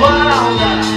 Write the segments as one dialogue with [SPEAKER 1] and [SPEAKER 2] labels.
[SPEAKER 1] Wow.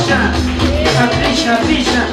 [SPEAKER 1] отлично. Отлично